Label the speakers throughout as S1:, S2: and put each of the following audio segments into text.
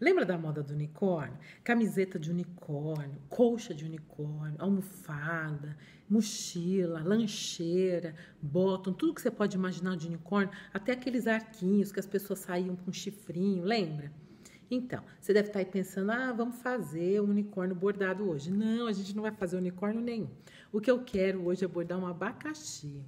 S1: Lembra da moda do unicórnio? Camiseta de unicórnio, colcha de unicórnio, almofada, mochila, lancheira, bottom, tudo que você pode imaginar de unicórnio, até aqueles arquinhos que as pessoas saíam com chifrinho, lembra? Então, você deve estar aí pensando, ah, vamos fazer um unicórnio bordado hoje. Não, a gente não vai fazer unicórnio nenhum. O que eu quero hoje é bordar um abacaxi.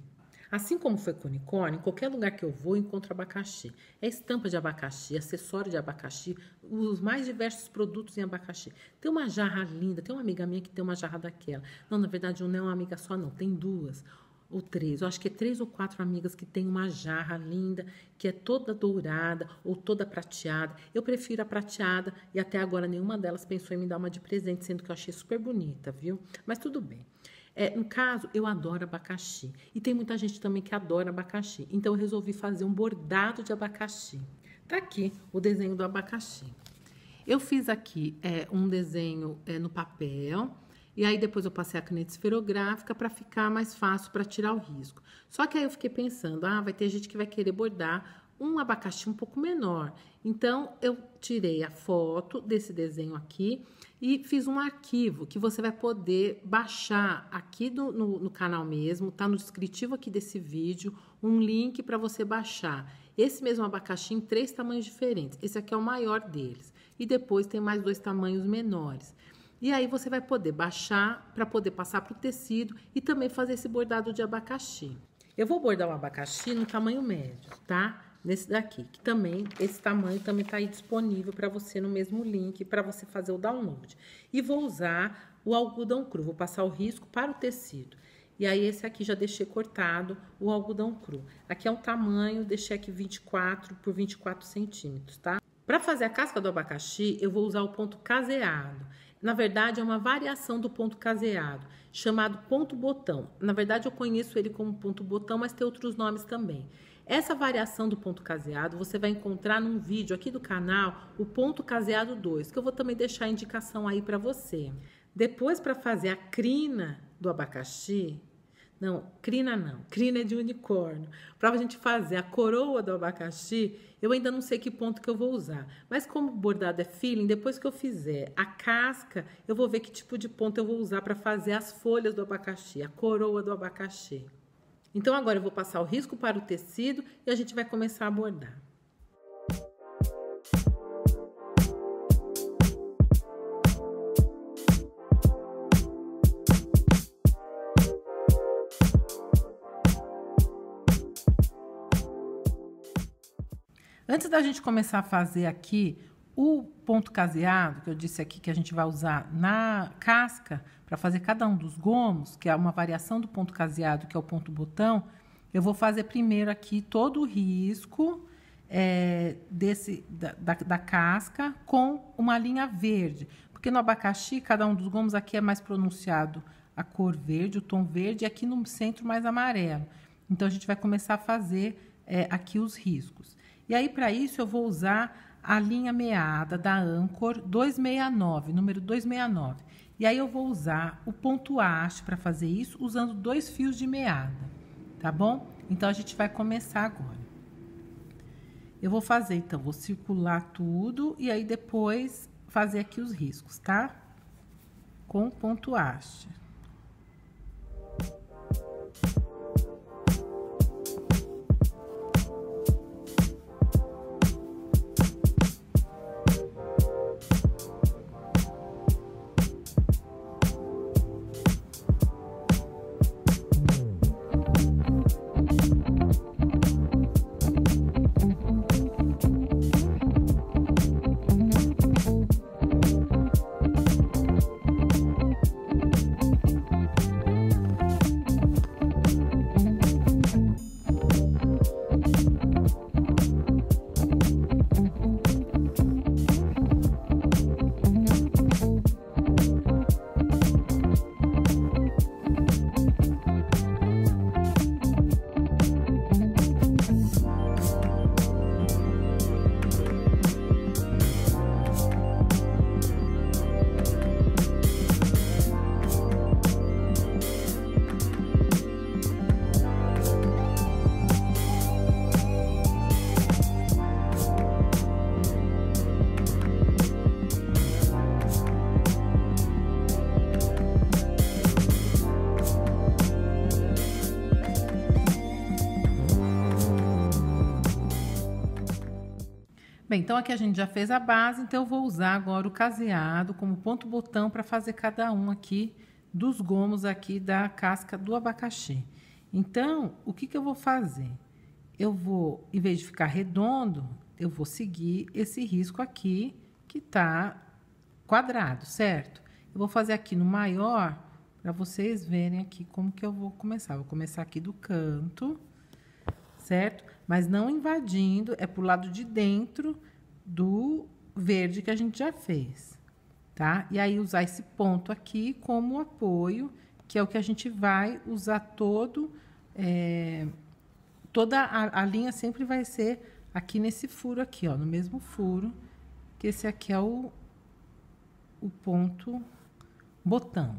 S1: Assim como foi com unicórnio, em qualquer lugar que eu vou, eu encontro abacaxi. É estampa de abacaxi, acessório de abacaxi, os mais diversos produtos em abacaxi. Tem uma jarra linda, tem uma amiga minha que tem uma jarra daquela. Não, na verdade, não é uma amiga só, não, tem duas ou três, eu acho que é três ou quatro amigas que tem uma jarra linda, que é toda dourada ou toda prateada. Eu prefiro a prateada e até agora nenhuma delas pensou em me dar uma de presente, sendo que eu achei super bonita, viu? Mas tudo bem. É, no caso, eu adoro abacaxi. E tem muita gente também que adora abacaxi. Então, eu resolvi fazer um bordado de abacaxi. Tá aqui o desenho do abacaxi. Eu fiz aqui é, um desenho é, no papel. E aí, depois eu passei a caneta esferográfica para ficar mais fácil para tirar o risco. Só que aí eu fiquei pensando, ah, vai ter gente que vai querer bordar um abacaxi um pouco menor. Então, eu tirei a foto desse desenho aqui e fiz um arquivo que você vai poder baixar aqui do, no, no canal mesmo, tá no descritivo aqui desse vídeo, um link para você baixar. Esse mesmo abacaxi em três tamanhos diferentes. Esse aqui é o maior deles. E depois tem mais dois tamanhos menores. E aí você vai poder baixar para poder passar para o tecido e também fazer esse bordado de abacaxi. Eu vou bordar o abacaxi no tamanho médio, tá? Nesse daqui, que também, esse tamanho também tá aí disponível para você no mesmo link, para você fazer o download. E vou usar o algodão cru, vou passar o risco para o tecido. E aí, esse aqui já deixei cortado o algodão cru. Aqui é um tamanho, deixei aqui 24 por 24 centímetros, tá? Para fazer a casca do abacaxi, eu vou usar o ponto caseado. Na verdade, é uma variação do ponto caseado, chamado ponto botão. Na verdade, eu conheço ele como ponto botão, mas tem outros nomes também. Essa variação do ponto caseado você vai encontrar num vídeo aqui do canal, o ponto caseado 2, que eu vou também deixar a indicação aí para você. Depois, para fazer a crina do abacaxi, não, crina não, crina é de unicórnio. Para a gente fazer a coroa do abacaxi, eu ainda não sei que ponto que eu vou usar. Mas como o bordado é feeling, depois que eu fizer a casca, eu vou ver que tipo de ponto eu vou usar para fazer as folhas do abacaxi, a coroa do abacaxi. Então, agora eu vou passar o risco para o tecido e a gente vai começar a bordar. Antes da gente começar a fazer aqui o ponto caseado, que eu disse aqui que a gente vai usar na casca para fazer cada um dos gomos, que é uma variação do ponto caseado, que é o ponto botão, eu vou fazer primeiro aqui todo o risco é, desse da, da, da, casca com uma linha verde. Porque no abacaxi, cada um dos gomos aqui é mais pronunciado a cor verde, o tom verde, e aqui no centro mais amarelo. Então, a gente vai começar a fazer é, aqui os riscos. E aí, para isso, eu vou usar a linha meada da Anchor 269, número 269. E aí eu vou usar o ponto haste para fazer isso, usando dois fios de meada, tá bom? Então, a gente vai começar agora. Eu vou fazer, então, vou circular tudo e aí depois fazer aqui os riscos, tá? Com ponto haste. Bem, então aqui a gente já fez a base, então eu vou usar agora o caseado como ponto botão para fazer cada um aqui dos gomos aqui da casca do abacaxi. Então, o que que eu vou fazer? Eu vou, em vez de ficar redondo, eu vou seguir esse risco aqui que tá quadrado, certo? Eu vou fazer aqui no maior para vocês verem aqui como que eu vou começar. Vou começar aqui do canto, certo? Mas não invadindo, é pro lado de dentro do verde que a gente já fez, tá? E aí usar esse ponto aqui como apoio, que é o que a gente vai usar todo, é, toda a, a linha sempre vai ser aqui nesse furo aqui, ó, no mesmo furo, que esse aqui é o, o ponto botão.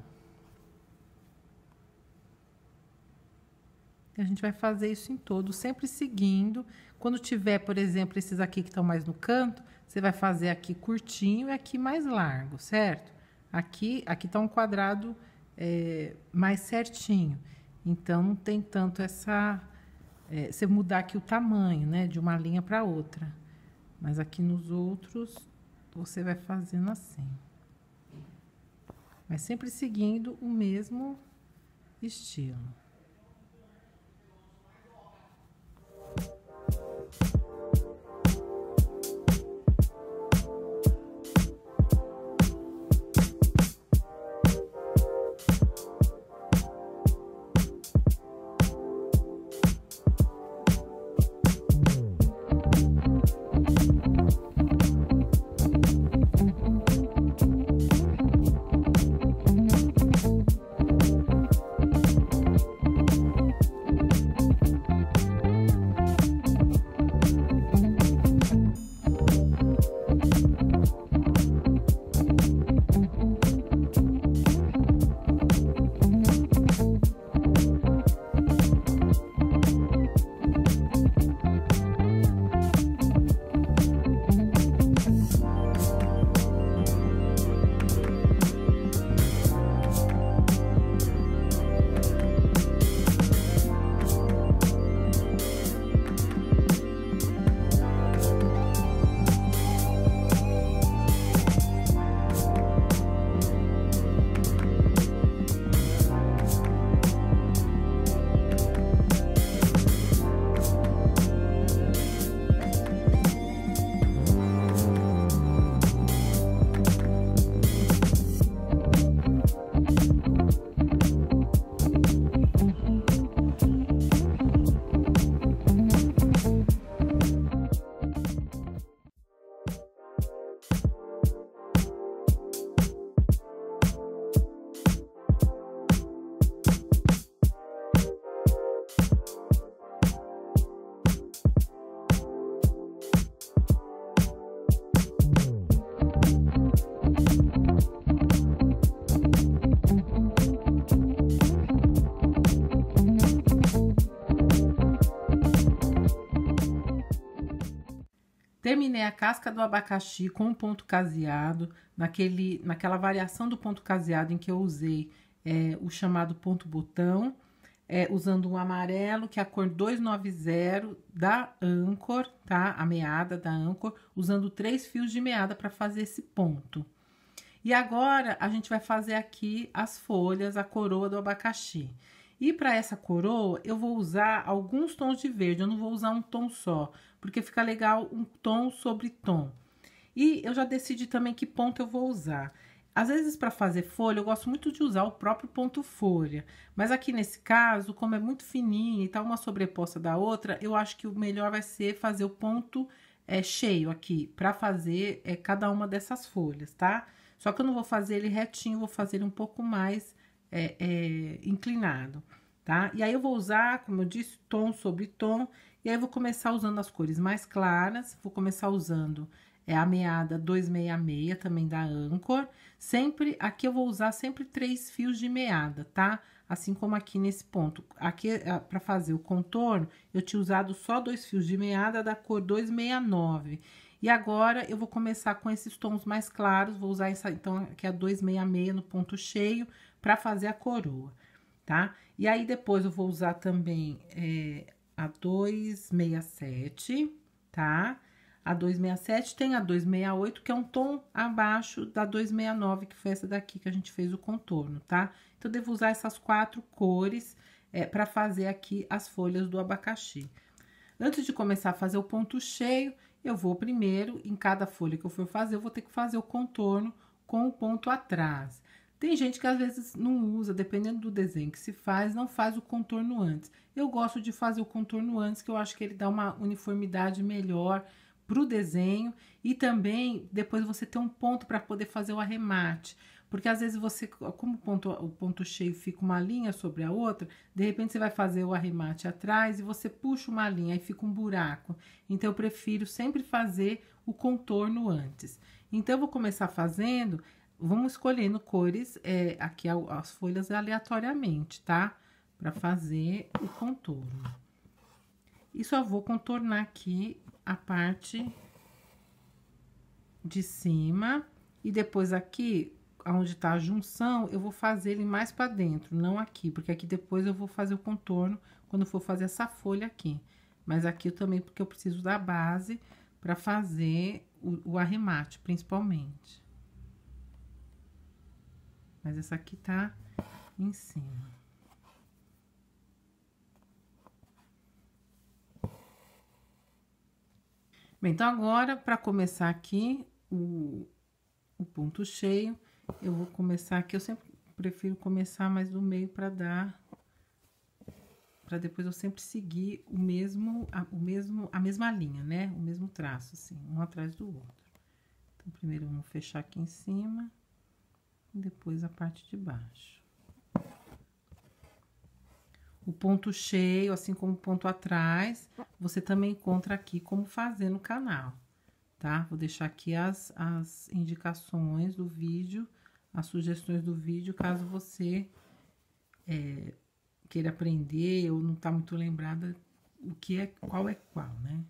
S1: A gente vai fazer isso em todo, sempre seguindo. Quando tiver, por exemplo, esses aqui que estão mais no canto, você vai fazer aqui curtinho e aqui mais largo, certo? Aqui, aqui tá um quadrado é, mais certinho. Então, não tem tanto essa... É, você mudar aqui o tamanho, né? De uma linha para outra. Mas aqui nos outros, você vai fazendo assim. Mas sempre seguindo o mesmo estilo. Terminei a casca do abacaxi com um ponto caseado, naquele, naquela variação do ponto caseado em que eu usei é, o chamado ponto botão, é, usando um amarelo, que é a cor 290 da Anchor, tá? A meada da Anchor, usando três fios de meada para fazer esse ponto. E agora, a gente vai fazer aqui as folhas, a coroa do abacaxi. E para essa coroa, eu vou usar alguns tons de verde, eu não vou usar um tom só, porque fica legal um tom sobre tom. E eu já decidi também que ponto eu vou usar. Às vezes, para fazer folha, eu gosto muito de usar o próprio ponto folha. Mas aqui nesse caso, como é muito fininho e tá uma sobreposta da outra, eu acho que o melhor vai ser fazer o ponto é, cheio aqui, para fazer é, cada uma dessas folhas, tá? Só que eu não vou fazer ele retinho, vou fazer ele um pouco mais é, é, inclinado, tá? E aí eu vou usar, como eu disse, tom sobre tom, e aí eu vou começar usando as cores mais claras, vou começar usando é a meada 266 também da Anchor. Sempre, aqui eu vou usar sempre três fios de meada, tá? Assim como aqui nesse ponto. Aqui, é, para fazer o contorno, eu tinha usado só dois fios de meada da cor 269. E agora, eu vou começar com esses tons mais claros, vou usar essa, então, aqui a 266 no ponto cheio, para fazer a coroa, tá? E aí, depois, eu vou usar também é, a 267, tá? a 267, tem a 268, que é um tom abaixo da 269, que foi essa daqui que a gente fez o contorno, tá? Então, eu devo usar essas quatro cores é, para fazer aqui as folhas do abacaxi. Antes de começar a fazer o ponto cheio, eu vou primeiro, em cada folha que eu for fazer, eu vou ter que fazer o contorno com o ponto atrás. Tem gente que às vezes não usa, dependendo do desenho que se faz, não faz o contorno antes. Eu gosto de fazer o contorno antes, que eu acho que ele dá uma uniformidade melhor para o desenho e também depois você ter um ponto para poder fazer o arremate. Porque às vezes você, como o ponto, o ponto cheio fica uma linha sobre a outra, de repente você vai fazer o arremate atrás e você puxa uma linha, aí fica um buraco. Então eu prefiro sempre fazer o contorno antes. Então eu vou começar fazendo, vamos escolhendo cores é, aqui as folhas aleatoriamente, tá? Para fazer o contorno. E só vou contornar aqui a parte de cima e depois aqui onde tá a junção, eu vou fazer ele mais para dentro, não aqui, porque aqui depois eu vou fazer o contorno quando for fazer essa folha aqui. Mas aqui eu também, porque eu preciso da base para fazer o, o arremate, principalmente. Mas essa aqui tá em cima. Bem, então agora, para começar aqui o, o ponto cheio, eu vou começar aqui, eu sempre prefiro começar mais do meio para dar para depois eu sempre seguir o mesmo a, o mesmo a mesma linha, né? O mesmo traço assim, um atrás do outro. Então primeiro vamos fechar aqui em cima e depois a parte de baixo. O ponto cheio, assim como o ponto atrás, você também encontra aqui como fazer no canal, tá? Vou deixar aqui as, as indicações do vídeo, as sugestões do vídeo, caso você é, queira aprender ou não tá muito lembrada o que é, qual é qual, né?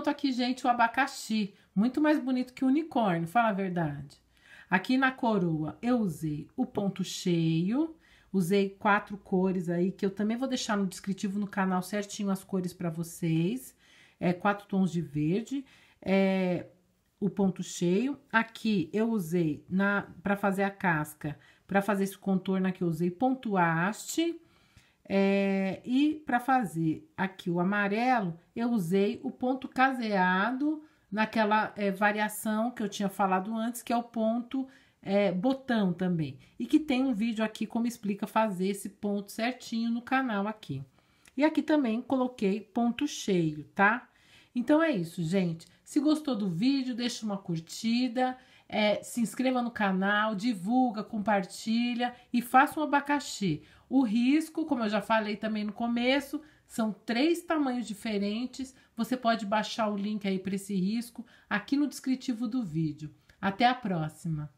S1: Pronto aqui, gente, o abacaxi. Muito mais bonito que o unicórnio, fala a verdade. Aqui na coroa eu usei o ponto cheio, usei quatro cores aí, que eu também vou deixar no descritivo no canal certinho as cores para vocês. É, quatro tons de verde, é, o ponto cheio. Aqui eu usei na para fazer a casca, para fazer esse contorno aqui eu usei ponto haste. É, e para fazer aqui o amarelo, eu usei o ponto caseado naquela é, variação que eu tinha falado antes, que é o ponto é, botão também. E que tem um vídeo aqui como explica fazer esse ponto certinho no canal aqui. E aqui também coloquei ponto cheio, tá? Então é isso, gente. Se gostou do vídeo, deixa uma curtida, é, se inscreva no canal, divulga, compartilha e faça um abacaxi. O risco, como eu já falei também no começo, são três tamanhos diferentes. Você pode baixar o link aí para esse risco aqui no descritivo do vídeo. Até a próxima!